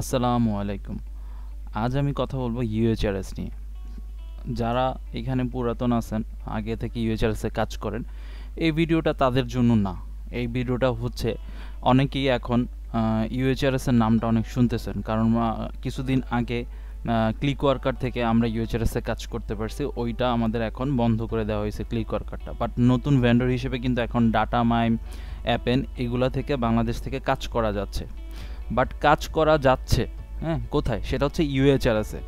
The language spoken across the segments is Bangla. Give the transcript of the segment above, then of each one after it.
আসসালামু আলাইকুম। আজ আমি কথা বলব ইউএচআরএস নিয়ে। যারা এখানে পুরাতন আছেন, আগে থেকে ইউএচআরএসে কাজ করেন, এই ভিডিওটা তাদের জন্য না। এই ভিডিওটা হচ্ছে অনেকেই এখন ইউএচআরএসের নামটা অনেক শুনতেছেন। কারণ কিছুদিন আগে ক্লিক ওয়ার্কার থেকে আমরা ইউএচআরএসে কাজ করতে পারছি। ওইটা আমাদের এখন বন্ধ করে দেওয়া হয়েছে ক্লিক ওয়ার্কারটা বাট নতুন ভেন্ডর হিসেবে কিন্তু এখন ডাটা মাইম অ্যাপেন এগুলা থেকে বাংলাদেশ থেকে কাজ করা যাচ্ছে। বাট কাজ করা যাচ্ছে হ্যাঁ কোথায়? সেটা হচ্ছে ইউএচআরএসে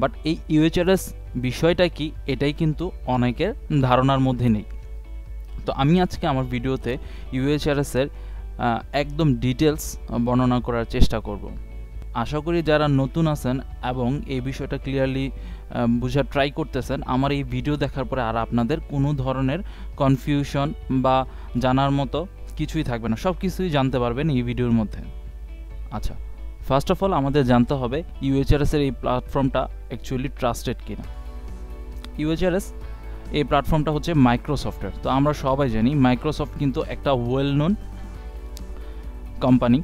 বাট এই ইউএচআরএস বিষয়টা কি? এটাই কিন্তু অনেকের ধারণার মধ্যে নেই। তো আমি আজকে আমার ভিডিওতে ইউএচআরএসের একদম ডিটেলস বর্ণনা করার চেষ্টা করব। আশা করি যারা নতুন আছেন এবং এই বিষয়টা ক্লিয়ারলি বোঝার ট্রাই করতেছেন, আমার এই ভিডিও দেখার পরে আর আপনাদের কোনো ধরনের কনফিউশন বা জানার মতো কিছুই থাকবে না। সব কিছুই জানতে পারবেন এই ভিডিওর মধ্যে। আচ্ছা ফার্স্ট অফ অল আমাদের জানতে হবে ইউএচআরএস এর এই প্ল্যাটফর্মটা অ্যাকচুয়ালি ট্রাস্টেড কিনা। ইউএচআরএস এই প্ল্যাটফর্মটা হচ্ছে মাইক্রোসফটের তো আমরা সবাই জানি মাইক্রোসফট কিন্তু একটা ওয়েল নোন কোম্পানি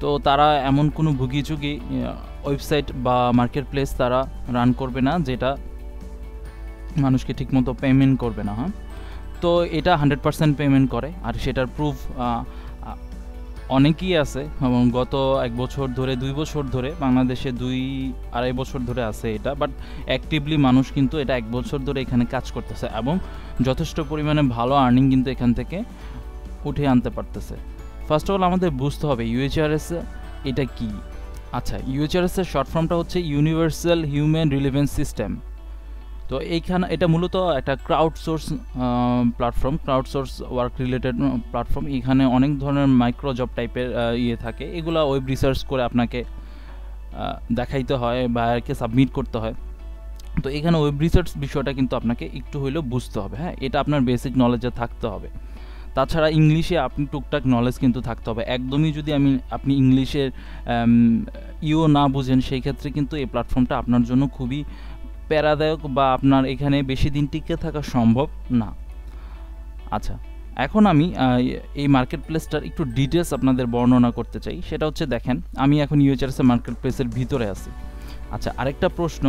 তো তারা এমন কোনো ভুগিচুগি ওয়েবসাইট বা মার্কেট প্লেস তারা রান করবে না যেটা মানুষকে ঠিকমতো পেমেন্ট করবে না হ্যাঁ? তো এটা হান্ড্রেড পার্সেন্ট পেমেন্ট করে আর সেটার প্রুফ অনেকেই আছে, এবং গত এক বছর ধরে, দুই বছর ধরে বাংলাদেশে দুই আড়াই বছর ধরে আছে এটা বাট অ্যাক্টিভলি মানুষ কিন্তু এটা এক বছর ধরে এখানে কাজ করতেছে এবং যথেষ্ট পরিমাণে ভালো আর্নিং কিন্তু এখান থেকে উঠে আনতে পারতেছে। ফার্স্ট অফ অল আমাদের বুঝতে হবে ইউএচআরএস এটা কি? আচ্ছা ইউএচআরএস এর শর্ট ফর্মটা হচ্ছে ইউনিভার্সাল হিউম্যান রিলিভেন্স সিস্টেম তো এইখানে এটা মূলত একটা crowd source platform crowd source work related platform এখানে অনেক ধরনের মাইক্রো জব টাইপের ইয়ে থাকে। এগুলো ওয়েব রিসার্চ করে আপনাকে দেখাইতে হয় বা একে সাবমিট করতে হয়। তো এখানে ওয়েব রিসার্চ বিষয়টা কিন্তু আপনাকে একটু হইলেও বুঝতে হবে হ্যাঁ? এটা আপনার বেসিক নলেজে থাকতে হবে। তাছাড়া ইংলিশে আপনি টুকটাক নলেজ কিন্তু থাকতে হবে। একদমই যদি আমি, আপনি ইংলিশের ইও না বুঝেন, সেই ক্ষেত্রে কিন্তু এই প্ল্যাটফর্মটা আপনার জন্য খুবই প্যারাদায়ক বা আপনার এখানে বেশি দিন টিকে থাকা সম্ভব না। আচ্ছা এখন আমি এই মার্কেট প্লেসটার একটু ডিটেলস আপনাদের বর্ণনা করতে চাই। সেটা হচ্ছে দেখেন, আমি এখন ইউএচআরএস মার্কেট প্লেসের ভিতরে আছি। আচ্ছা আরেকটা প্রশ্ন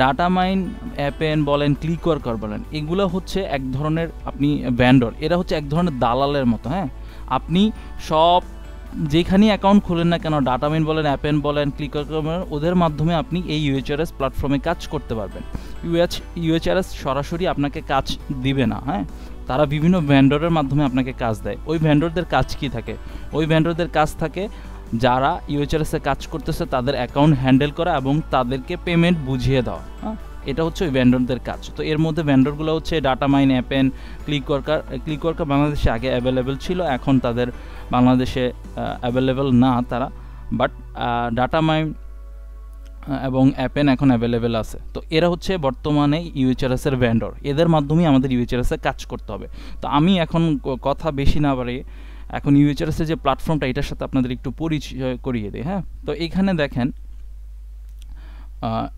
ডাটা মাইন অ্যাপেন বলেন ক্লিক ওয়ার্কার বলেন, এগুলো হচ্ছে এক ধরনের আপনি ব্যান্ডর এরা হচ্ছে এক ধরনের দালালের মতো হ্যাঁ? আপনি সব যেখানেই অ্যাকাউন্ট খোলেন না কেন ডাটামেন বলেন অ্যাপেন বলেন ক্লিক বলেন ওদের মাধ্যমে আপনি এই ইউএচআরএস প্ল্যাটফর্মে কাজ করতে পারবেন। ইউএচ ইউএচআরএস সরাসরি আপনাকে কাজ দিবে না হ্যাঁ? তারা বিভিন্ন ভ্যান্ডরের মাধ্যমে আপনাকে কাজ দেয়। ওই ভ্যান্ডরদের কাজ কি থাকে? ওই ভ্যান্ডরদের কাজ থাকে যারা ইউএচআরএসে কাজ করতেছে, তাদের অ্যাকাউন্ট হ্যান্ডেল করা এবং তাদেরকে পেমেন্ট বুঝিয়ে দেওয়া হ্যাঁ? এটা হচ্ছে ওই ভ্যান্ডরদের কাজ। তো এর মধ্যে ভ্যান্ডরগুলো হচ্ছে data mine Appen click worker click worker বাংলাদেশে আগে অ্যাভেলেবেল ছিল, এখন তাদের বাংলাদেশে অ্যাভেলেবেল না তারা। বাট ডাটা মাইন এবং অ্যাপেন এখন অ্যাভেলেবেল আছে। তো এরা হচ্ছে বর্তমানে ইউএচআরএসের ভ্যান্ডর এদের মাধ্যমেই আমাদের ইউএচআরএস কাজ করতে হবে। তো আমি এখন কথা বেশি না বাড়িয়ে এখন ইউএচআরএস এর যে প্ল্যাটফর্মটা এটার সাথে আপনাদের একটু পরিচয় করিয়ে দিই হ্যাঁ? তো এখানে দেখেন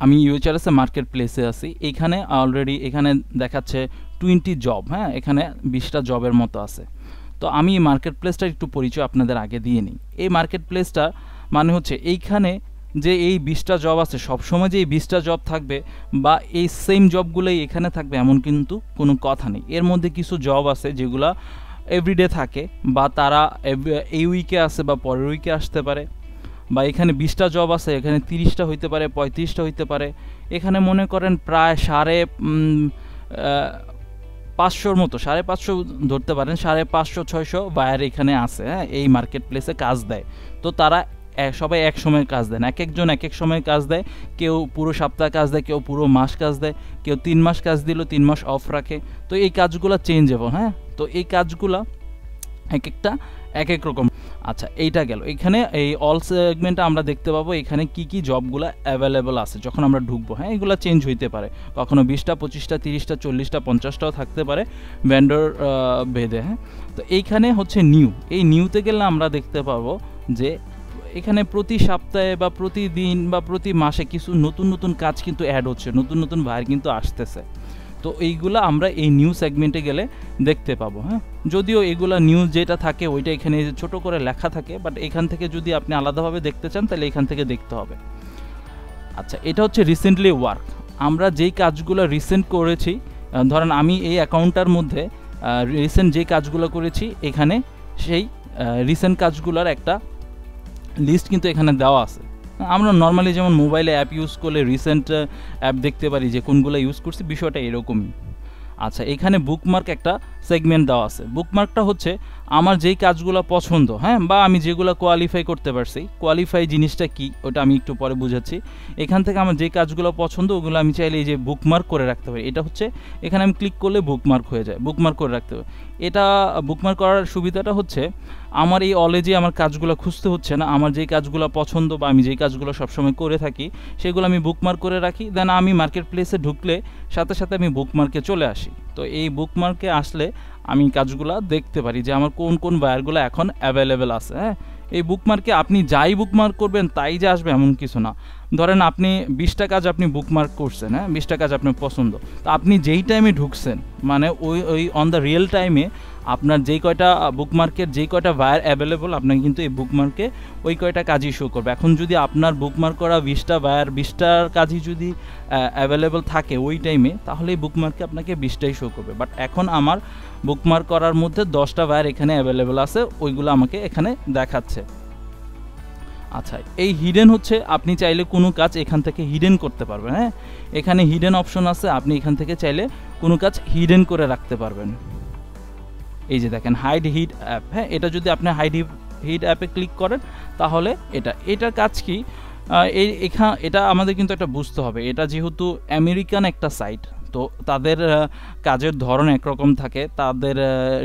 আমি ইউএচআরএস মার্কেট প্লেসে আছি। এইখানে অলরেডি এখানে দেখাচ্ছে টোয়েন্টি জব হ্যাঁ? এখানে বিশটা জবের মতো আছে। তো আমি এই মার্কেট প্লেসটা একটু পরিচয় আপনাদের আগে দিয়ে নিই। এই মার্কেট প্লেসটা মানে হচ্ছে এইখানে যে এই বিশটা জব আছে, সবসময় যে এই বিশটা জব থাকবে বা এই সেম জবগুলোই এখানে থাকবে, এমন কিন্তু কোনো কথা নেই। এর মধ্যে কিছু জব আছে যেগুলা এভরিডে থাকে বা তারা এই উইকে আসে বা পরের উইকে আসতে পারে। বা এখানে বিশটা জব আছে, এখানে তিরিশটা হইতে পারে, পঁয়ত্রিশটা হইতে পারে। এখানে মনে করেন প্রায় সাড়ে পাঁচশোর মতো, সাড়ে পাঁচশো ধরতে পারেন, সাড়ে পাঁচশো, ছয়শো বায়ার এখানে আছে হ্যাঁ? এই মার্কেট প্লেসে কাজ দেয়। তো তারা সবাই এক সময় কাজ দেন, এক একজন এক এক সময় কাজ দেয়। কেউ পুরো সপ্তাহ কাজ দেয়, কেউ পুরো মাস কাজ দেয়, কেউ তিন মাস কাজ দিল, তিন মাস অফ রাখে। তো এই কাজগুলো চেঞ্জেবল হ্যাঁ? তো এই কাজগুলা এক একটা এক এক রকম। আচ্ছা এইটা গেল। এখানে এই অল সেগমেন্টে আমরা দেখতে পাবো এখানে কি কি জবগুলো অ্যাভেলেবল আছে, যখন আমরা ঢুকবো। হ্যাঁ এগুলো চেঞ্জ হইতে পারে। কখনো বিশটা, পঁচিশটা, তিরিশটা, চল্লিশটা, পঞ্চাশটাও থাকতে পারে ভ্যান্ডর ভেদে। হ্যাঁ তো এইখানে হচ্ছে নিউ এই নিউতে গেলে আমরা দেখতে পাবো যে এখানে প্রতি সপ্তাহে বা প্রতিদিন বা প্রতি মাসে কিছু নতুন নতুন কাজ কিন্তু অ্যাড হচ্ছে, নতুন নতুন ভাইর কিন্তু আসতেছে। তো এইগুলা আমরা এই নিউ সেগমেন্টে গেলে দেখতে পাবো হ্যাঁ? যদিও এগুলা নিউজ যেটা থাকে ওইটা এখানে ছোট করে লেখা থাকে বাট এখান থেকে যদি আপনি আলাদাভাবে দেখতে চান, তাহলে এখান থেকে দেখতে হবে। আচ্ছা এটা হচ্ছে রিসেন্টলি ওয়ার্ক আমরা যেই কাজগুলো রিসেন্ট করেছি ধরেন আমি এই অ্যাকাউন্টটার মধ্যে রিসেন্ট যে কাজগুলো করেছি, এখানে সেই রিসেন্ট কাজগুলোর একটা লিস্ট কিন্তু এখানে দেওয়া আছে। আমরা নর্মালি যেমন মোবাইলে অ্যাপ ইউজ করলে রিসেন্ট অ্যাপ দেখতে পারি যে কোনগুলো ইউজ করছি, বিষয়টা এরকমই। আচ্ছা এখানে বুকমার্ক একটা সেগমেন্ট দেওয়া আছে। বুকমার্কটা হচ্ছে আমার যেই কাজগুলো পছন্দ হ্যাঁ বা আমি যেগুলো কোয়ালিফাই করতে পারছি কোয়ালিফাই জিনিসটা কি, ওটা আমি একটু পরে বুঝাচ্ছি। এখান থেকে আমার যে কাজগুলো পছন্দ, ওগুলো আমি চাইলে এই যে বুকমার্ক করে রাখতে পারি। এটা হচ্ছে, এখানে আমি ক্লিক করলে বুকমার্ক হয়ে যায় বুকমার্ক করে রাখতে পারি এটা বুকমার্ক করার সুবিধাটা হচ্ছে, আমার এই অলে যে আমার কাজগুলো খুঁজতে হচ্ছে না, আমার যেই কাজগুলো পছন্দ বা আমি যেই কাজগুলো সবসময় করে থাকি, সেগুলো আমি বুকমার্ক করে রাখি দেন আমি মার্কেট প্লেসে ঢুকলে সাথে সাথে আমি বুকমার্কে চলে আসি। তো এই বুকমার্কে আসলে আমি কাজগুলো দেখতে পারি যে আমার কোন কোন বায়ারগুলো এখন অ্যাভেলেবেল আছে হ্যাঁ? এই বুকমার্কে আপনি যাই বুকমার্ক করবেন তাই যে আসবে এমন কিছু না। ধরেন আপনি বিশটা কাজ আপনি বুকমার্ক করছেন হ্যাঁ? বিশটা কাজ আপনার পছন্দ। তো আপনি যেই টাইমে ঢুকছেন মানে ওই ওই অন দ্য রিয়েল টাইমে আপনার যেই কয়টা বুকমার্কের যেই কয়টা বায়ার অ্যাভেলেবল আপনাকে কিন্তু এই বুকমার্কে ওই কয়টা কাজই শো করবে। এখন যদি আপনার বুকমার্ক করা বিশটা বায়ার বিশটার কাজই যদি অ্যাভেলেবল থাকে ওই টাইমে তাহলে এই বুকমার্কে আপনাকে বিশটাই শো করবে। বাট এখন আমার বুকমার্ক করার মধ্যে দশটা বায়ার এখানে অ্যাভেলেবল আছে, ওইগুলো আমাকে এখানে দেখাচ্ছে। আচ্ছা এই হিডেন হচ্ছে, আপনি চাইলে কোনো কাজ এখান থেকে হিডেন করতে পারবেন হ্যাঁ? এখানে হিডেন অপশন আছে, আপনি এখান থেকে চাইলে কোনো কাজ হিডেন করে রাখতে পারবেন। এই যে দেখেন হাইড হিট অ্যাপ হ্যাঁ? এটা যদি আপনি হাইড হিট অ্যাপে ক্লিক করেন, তাহলে এটা, এটার কাজ কি? এই এখান এটা আমাদের কিন্তু একটা বুঝতে হবে। এটা যেহেতু আমেরিকান একটা সাইট তো তাদের কাজের ধরন একরকম থাকে, তাদের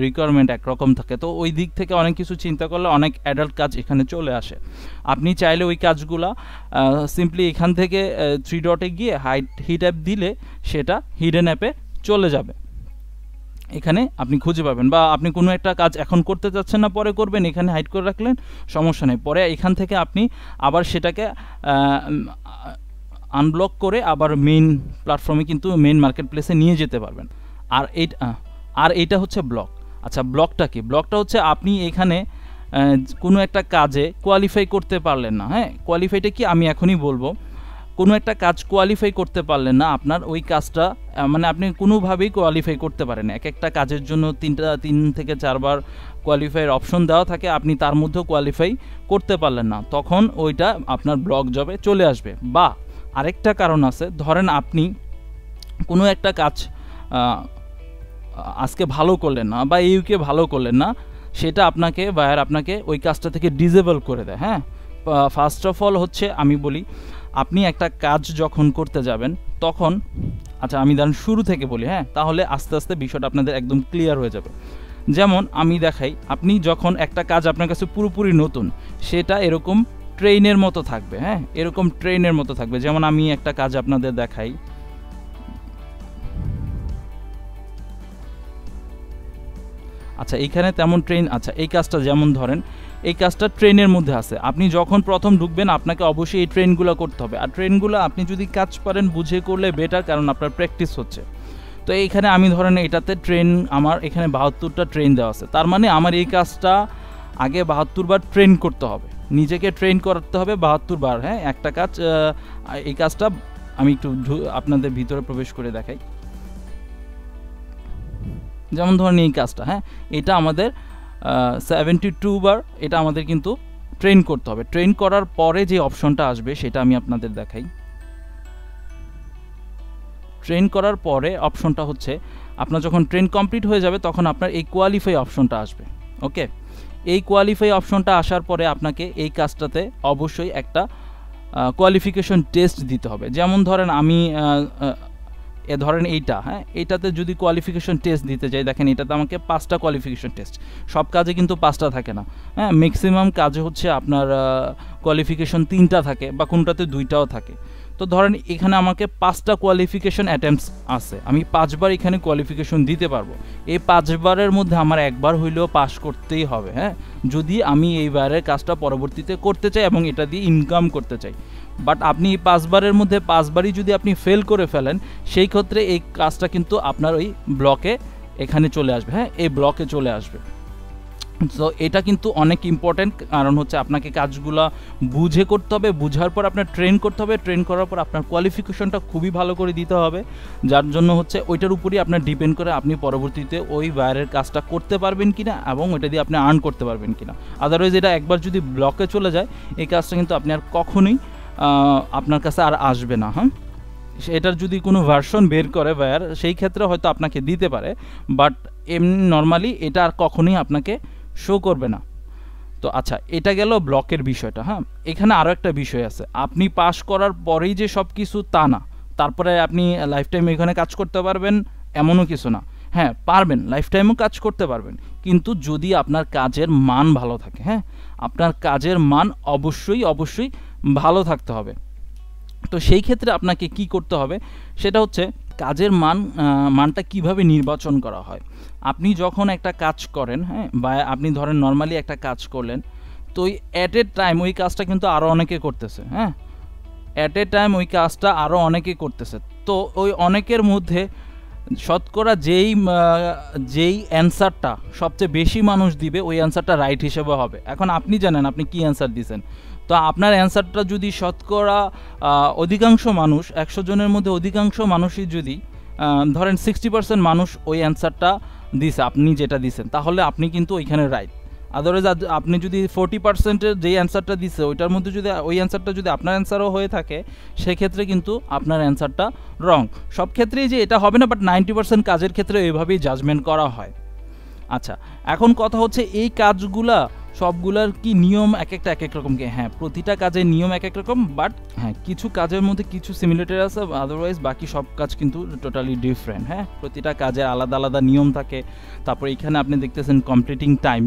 রিকোয়ারমেন্ট একরকম থাকে। তো ওই দিক থেকে অনেক কিছু চিন্তা করলে অনেক অ্যাডাল্ট কাজ এখানে চলে আসে। আপনি চাইলে ওই কাজগুলা সিম্পলি এখান থেকে থ্রি ডটে গিয়ে হাইট হিট অ্যাপ দিলে সেটা হিডেন অ্যাপে চলে যাবে। এখানে আপনি খুঁজে পাবেন বা আপনি কোনো একটা কাজ এখন করতে চাচ্ছেন না, পরে করবেন, এখানে হাইড করে রাখলেন, সমস্যা নেই। পরে এখান থেকে আপনি আবার সেটাকে আনব্লক করে আবার মেইন প্ল্যাটফর্মে কিন্তু মেইন মার্কেট প্লেসে নিয়ে যেতে পারবেন। আর এই আর এইটা হচ্ছে ব্লক আচ্ছা ব্লকটা কি? ব্লকটা হচ্ছে আপনি এখানে কোনো একটা কাজে কোয়ালিফাই করতে পারলেন না। হ্যাঁ কোয়ালিফাইটা কি আমি এখনই বলব। কোনো একটা কাজ কোয়ালিফাই করতে পারলেন না, আপনার ওই কাজটা মানে আপনি কোনোভাবেই কোয়ালিফাই করতে পারেন এক একটা কাজের জন্য তিনটা, তিন থেকে চারবার কোয়ালিফাইয়ের অপশন দেওয়া থাকে, আপনি তার মধ্যেও কোয়ালিফাই করতে পারলেন না। তখন ওইটা আপনার ব্লক জবে চলে আসবে। বা আরেকটা কারণ আছে। ধরেন আপনি কোনো একটা কাজ আজকে ভালো করলেন না বা ইউকে ভালো করলেন না, সেটা আপনাকে বায়ার আপনাকে ওই কাজটা থেকে ডিজেবল করে দেয় হ্যাঁ? ফার্স্ট অফ অল হচ্ছে আমি বলি, আপনি একটা কাজ যখন করতে যাবেন, তখন আচ্ছা আমি ধরেন শুরু থেকে বলি হ্যাঁ? তাহলে আস্তে আস্তে বিষয়টা আপনাদের একদম ক্লিয়ার হয়ে যাবে। যেমন আমি দেখাই, আপনি যখন একটা কাজ আপনার কাছে পুরোপুরি নতুন, সেটা এরকম ট্রেনের মতো থাকবে হ্যাঁ? এরকম ট্রেনের মতো থাকবে। যেমন আমি একটা কাজ আপনাদের দেখাই। আচ্ছা এইখানে তেমন ট্রেন আচ্ছা এই কাজটা যেমন ধরেন, এই কাজটা ট্রেনের মধ্যে আছে। আপনি যখন প্রথম ঢুকবেন, আপনাকে অবশ্যই এই ট্রেনগুলো করতে হবে। আর ট্রেনগুলো আপনি যদি কাজ পারেন, বুঝে করলে বেটার কারণ আপনার প্র্যাকটিস হচ্ছে। তো এইখানে আমি ধরেন, এটাতে ট্রেন, আমার এখানে বাহাত্তরটা ট্রেন দেওয়া আছে। তার মানে আমার এই কাজটা আগে বাহাত্তর বার ট্রেন করতে হবে। নিজেকে ট্রেন করতে হবে বাহাত্তর বার হ্যাঁ? একটা কাজ এই কাজটা আমি একটু আপনাদের ভিতরে প্রবেশ করে দেখাই। যেমন ধরেন এই কাজটা হ্যাঁ? এটা আমাদের সেভেন্টি টু বার এটা আমাদের কিন্তু ট্রেন করতে হবে। ট্রেন করার পরে যে অপশনটা আসবে সেটা আমি আপনাদের দেখাই। ট্রেন করার পরে অপশনটা হচ্ছে, আপনার যখন ট্রেন কমপ্লিট হয়ে যাবে তখন আপনার এই কোয়ালিফাই অপশনটা আসবে। ওকে? এই কোয়ালিফাই অপশনটা আসার পরে আপনাকে এই কাজটাতে অবশ্যই একটা কোয়ালিফিকেশন টেস্ট দিতে হবে। যেমন ধরেন আমি এ ধরেন এইটা হ্যাঁ? এইটাতে যদি কোয়ালিফিকেশন টেস্ট দিতে চাই দেখেন এটাতে আমাকে পাঁচটা কোয়ালিফিকেশন টেস্ট সব কাজে কিন্তু পাঁচটা থাকে না হ্যাঁ? ম্যাক্সিমাম কাজে হচ্ছে আপনার কোয়ালিফিকেশন তিনটা থাকে বা কোনটাতে দুইটাও থাকে। তো ধরেন এখানে আমাকে পাঁচটা কোয়ালিফিকেশন অ্যাটেম্পস আছে। আমি পাঁচবার এখানে কোয়ালিফিকেশন দিতে পারব। এই পাঁচবারের মধ্যে আমার একবার হইলেও পাস করতেই হবে হ্যাঁ? যদি আমি এইবারের কাজটা পরবর্তীতে করতে চাই এবং এটা দিয়ে ইনকাম করতে চাই। বাট আপনি পাঁচবারের মধ্যে পাঁচবারই যদি আপনি ফেল করে ফেলেন, সেই ক্ষেত্রে এই কাজটা কিন্তু আপনার ওই ব্লকে এখানে চলে আসবে হ্যাঁ? এই ব্লকে চলে আসবে। তো এটা কিন্তু অনেক ইম্পর্ট্যান্ট কারণ হচ্ছে আপনাকে কাজগুলো বুঝে করতে হবে, বুঝার পর আপনার ট্রেন করতে হবে ট্রেন করার পর আপনার কোয়ালিফিকেশনটা খুবই ভালো করে দিতে হবে। যার জন্য হচ্ছে ওইটার উপরই আপনার ডিপেন্ড করে আপনি পরবর্তীতে ওই বাইরের কাজটা করতে পারবেন কিনা এবং ওইটা দিয়ে আপনি আর্ন করতে পারবেন কি না আদারওয়াইজ এটা একবার যদি ব্লকে চলে যায়, এই কাজটা কিন্তু আপনি আর কখনোই আপনার কাছে আর আসবে না হ্যাঁ? এটার যদি কোনো ভার্সন বের করে বায়ার সেই ক্ষেত্রে হয়তো আপনাকে দিতে পারে বাট এমনি নর্মালি এটা আর কখনোই আপনাকে শো করবে না। তো আচ্ছা এটা গেল ব্লকের বিষয়টা হ্যাঁ? এখানে আরও একটা বিষয় আছে। আপনি পাস করার পরেই যে সব কিছু তা না। তারপরে আপনি লাইফ টাইম এখানে কাজ করতে পারবেন, এমনও কিছু না। হ্যাঁ পারবেন লাইফ টাইমও কাজ করতে পারবেন। কিন্তু যদি আপনার কাজের মান ভালো থাকে হ্যাঁ? আপনার কাজের মান অবশ্যই অবশ্যই ভালো থাকতে হবে। তো সেই ক্ষেত্রে আপনাকে কি করতে হবে? সেটা হচ্ছে কাজের মান মানটা কীভাবে নির্বাচন করা হয়? আপনি যখন একটা কাজ করেন হ্যাঁ বা আপনি ধরেন নর্মালি একটা কাজ করলেন, তো ওই অ্যাট এ টাইম ওই কাজটা কিন্তু আরও অনেকে করতেছে হ্যাঁ? অ্যাট এ টাইম ওই কাজটা আরও অনেকে করতেছে। তো ওই অনেকের মধ্যে শতকরা যেই যেই অ্যান্সারটা সবচেয়ে বেশি মানুষ দিবে, ওই অ্যান্সারটা রাইট হিসেবে হবে। এখন আপনি জানেন, আপনি কি অ্যান্সার দিয়েছেন তো আপনার অ্যান্সারটা যদি শতকরা অধিকাংশ মানুষ, একশো জনের মধ্যে অধিকাংশ মানুষই যদি ধরেন সিক্সটি পার্সেন্ট মানুষ ওই অ্যান্সারটা দিছে, আপনি যেটা দিছেন, তাহলে আপনি কিন্তু ওইখানে রাইট আদারওয়াইজ আপনি যদি ফোর্টি পার্সেন্টের যেই অ্যান্সারটা দিচ্ছে ওইটার মধ্যে যদি, ওই অ্যান্সারটা যদি আপনার অ্যান্সারও হয়ে থাকে, সেক্ষেত্রে কিন্তু আপনার অ্যান্সারটা রং সব ক্ষেত্রেই যে এটা হবে না বাট নাইনটি পার্সেন্ট কাজের ক্ষেত্রে এইভাবেই জাজমেন্ট করা হয়। আচ্ছা এখন কথা হচ্ছে এই কাজগুলা সবগুলার কি নিয়ম এক একটা এক এক রকম হ্যাঁ প্রতিটা কাজের নিয়ম এক এক রকম বাট হ্যাঁ কিছু কাজের মধ্যে কিছু সিমিলেটার আছে আদারওয়াইজ বাকি সব কাজ কিন্তু টোটালি ডিফারেন্ট হ্যাঁ? প্রতিটা কাজের আলাদা আলাদা নিয়ম থাকে। তারপর এখানে আপনি দেখতেছেন কমপ্লিটিং টাইম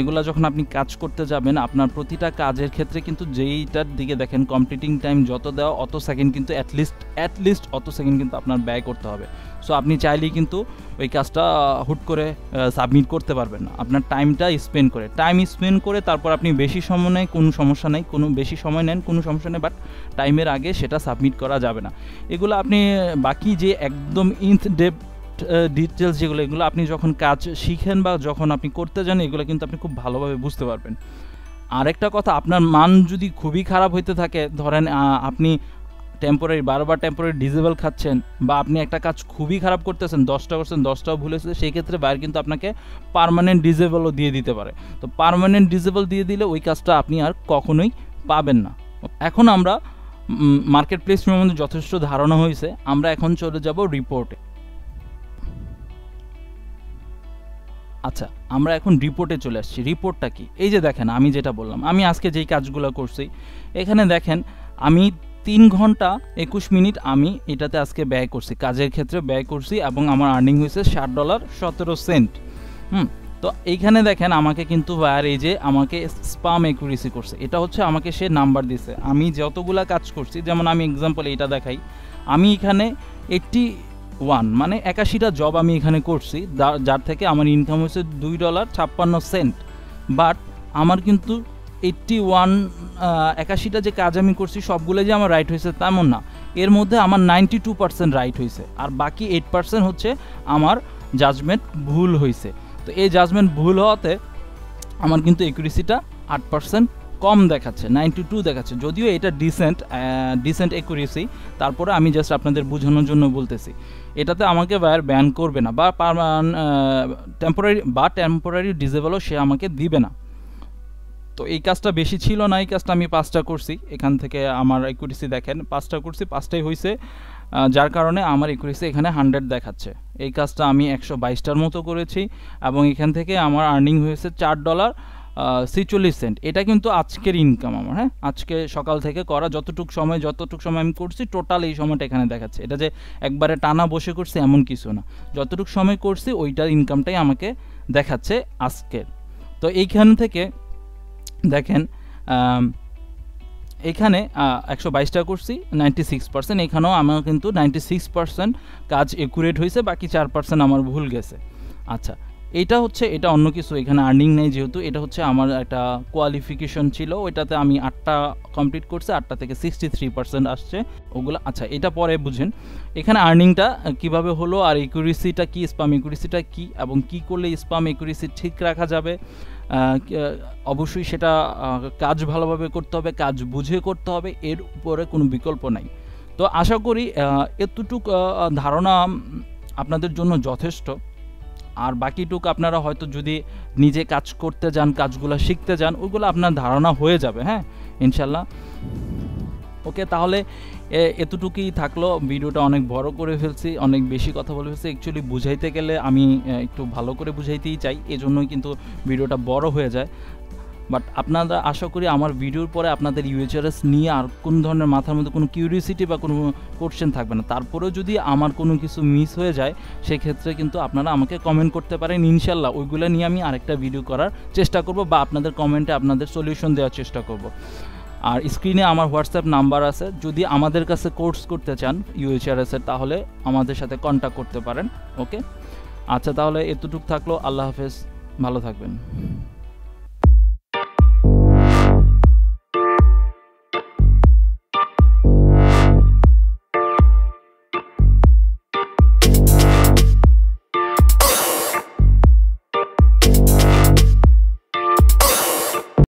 এগুলো যখন আপনি কাজ করতে যাবেন, আপনার প্রতিটা কাজের ক্ষেত্রে কিন্তু যেইটার দিকে দেখেন কমপ্লিটিং টাইম যত দেওয়া, অত সেকেন্ড কিন্তু অ্যাটলিস্ট অ্যাটলিস্ট অত সেকেন্ড কিন্তু আপনার ব্যয় করতে হবে। সো আপনি চাইলেই কিন্তু ওই কাজটা হুট করে সাবমিট করতে পারবেন না। আপনার টাইমটা স্পেন্ড করে। টাইম স্পেন্ড করে তারপর আপনি বেশি সময় নেয়, কোনো সমস্যা নেই। কোনো বেশি সময় নেন, কোনো সমস্যা নেই বাট টাইমের আগে সেটা সাবমিট করা যাবে না। এগুলো আপনি, বাকি যে একদম ইনথ ডেপ ডিটেলস যেগুলো, এগুলো আপনি যখন কাজ শিখেন বা যখন আপনি করতে যান, এগুলো কিন্তু আপনি খুব ভালোভাবে বুঝতে পারবেন। আরেকটা কথা, আপনার মান যদি খুবই খারাপ হইতে থাকে, ধরেন আপনি টেম্পোরারি বারবার টেম্পোরারি ডিজেবল খাচ্ছেন বা আপনি একটা কাজ খুবই খারাপ করতেছেন, দশটা করছেন দশটাও ভুল হয়েছে, সেই ক্ষেত্রে বাইরে কিন্তু আপনাকে পারমানেন্ট ডিজেবলও দিয়ে দিতে পারে। তো পারমানেন্ট ডিজেবল দিয়ে দিলে ওই কাজটা আপনি আর কখনোই পাবেন না। এখন আমরা মার্কেট প্লেস সম্বন্ধে যথেষ্ট ধারণা হয়েছে, আমরা এখন চলে যাব রিপোর্টে আচ্ছা আমরা এখন রিপোর্টে চলে আসছি। রিপোর্টটা কি? এই যে দেখেন, আমি যেটা বললাম, আমি আজকে যেই কাজগুলো করছি, এখানে দেখেন, আমি তিন ঘণ্টা একুশ মিনিট আমি এটাতে আজকে ব্যয় করছি। কাজের ক্ষেত্রে ব্যয় করছি এবং আমার আর্নিং হয়েছে ষাট ডলার সতেরো সেন্ট। হুম, তো এইখানে দেখেন আমাকে কিন্তু আর এই যে আমাকে স্পাম একুরেসি করছে। এটা হচ্ছে আমাকে সে নাম্বার দিছে। আমি যতগুলা কাজ করছি, যেমন আমি এক্সাম্পল এইটা দেখাই। আমি এখানে এইটটি ওয়ান মানে একাশিটা জব আমি এখানে করছি। যার থেকে আমার ইনকাম হয়েছে দুই ডলার ছাপ্পান্ন সেন্ট। বাট আমার কিন্তু এইট্টি ওয়ান একাশিটা যে কাজ আমি করছি, সবগুলো যে আমার রাইট হয়েছে তেমন না। এর মধ্যে আমার নাইনটি টু পার্সেন্ট রাইট হয়েছে, আর বাকি এইট পার্সেন্ট হচ্ছে আমার জাজমেন্ট ভুল হয়েছে। তো এই জাজমেন্ট ভুল হওয়াতে আমার কিন্তু একুরেসিটা আট পার্সেন্ট কম দেখাচ্ছে নাইনটি টু দেখাচ্ছে। যদিও এটা ডিসেন্ট ডিসেন্ট একুরেসি তারপরে আমি জাস্ট আপনাদের বোঝানোর জন্য বলতেছি। এটাতে আমাকে বায়ার ব্যান করবে না, বা টেম্পোরারি বা টেম্পোরারি ডিজেবলও সে আমাকে দিবে না। তো এই কাজটা বেশি ছিল না, এই কাজটা আমি পাঁচটা করছি। এখান থেকে আমার ইকুইটিসি দেখেন, পাঁচটা করছি, পাঁচটাই হয়েছে যার কারণে আমার ইকুইটিসি এখানে হান্ড্রেড দেখাচ্ছে। এই কাজটা আমি একশো বাইশটার মতো করেছি এবং এখান থেকে আমার আর্নিং হয়েছে চার ডলার ছিচল্লিশ সেন্ট এটা কিন্তু আজকের ইনকাম আমার হ্যাঁ? আজকে সকাল থেকে করা যতটুক সময় যতটুক সময় আমি করছি টোটাল এই সময়টা এখানে দেখাচ্ছে। এটা যে একবারে টানা বসে করছি এমন কিছু না। যতটুক সময় করছি, ওইটার ইনকামটাই আমাকে দেখাচ্ছে আজকের। তো এইখান থেকে দেখেন এখানে একশো বাইশটা করছি নাইনটি সিক্স পার্সেন্ট এখানেও আমার কিন্তু নাইনটি সিক্স পার্সেন্ট কাজ একুরেট হয়েছে, বাকি চার পার্সেন্ট আমার ভুল গেছে। আচ্ছা এটা হচ্ছে, এটা অন্য কিছু, এখানে আর্নিং নেই যেহেতু, এটা হচ্ছে আমার একটা কোয়ালিফিকেশন ছিল, ওইটাতে আমি আটটা কমপ্লিট করছি, আটটা থেকে সিক্সটি থ্রি পার্সেন্ট আসছে, ওগুলো আচ্ছা এটা পরে বুঝেন। এখানে আর্নিংটা কীভাবে হলো, আর একুরেসিটা কি স্পাম একুরেসিটা কি, এবং কি করলে স্পাম একুরেসি ঠিক রাখা যাবে? অবশ্যই সেটা কাজ ভালোভাবে করতে হবে, কাজ বুঝে করতে হবে, এর উপরে কোনো বিকল্প নাই। তো আশা করি এতটুক ধারণা আপনাদের জন্য যথেষ্ট। আর বাকিটুক আপনারা হয়তো যদি নিজে কাজ করতে যান, কাজগুলো শিখতে যান, ওইগুলো আপনার ধারণা হয়ে যাবে হ্যাঁ? ইনশাল্লাহ। ওকে, তাহলে এতটুকুই থাকল। ভিডিওটা অনেক বড় করে ফেলছি, অনেক বেশি কথা বলে ফেলছি। অ্যাকচুয়ালি বুঝাইতে গেলে আমি একটু ভালো করে বুঝাইতেই চাই, এজন্যই কিন্তু ভিডিওটা বড় হয়ে যায়। বাট আপনারা আশা করি আমার ভিডিওর পরে আপনাদের ইউএচআরএস নিয়ে আর কোন ধরনের মাথার মধ্যে কোনো কিউরিয়াসিটি বা কোনো কোশ্চেন থাকবে না। তারপরেও যদি আমার কোনো কিছু মিস হয়ে যায়, সেক্ষেত্রে কিন্তু আপনারা আমাকে কমেন্ট করতে পারেন ইনশাল্লাহ ওইগুলো নিয়ে আমি আরেকটা ভিডিও করার চেষ্টা করব বা আপনাদের কমেন্টে আপনাদের সলিউশন দেওয়ার চেষ্টা করব। আর স্ক্রিনে আমার হোয়াটসঅ্যাপ নাম্বার আছে। যদি আমাদের কাছে কোর্স করতে চান ইউএচআরএসের তাহলে আমাদের সাথে কন্ট্যাক্ট করতে পারেন ওকে আচ্ছা তাহলে এতটুকু থাকল। আল্লাহ হাফেজ। ভালো থাকবেন।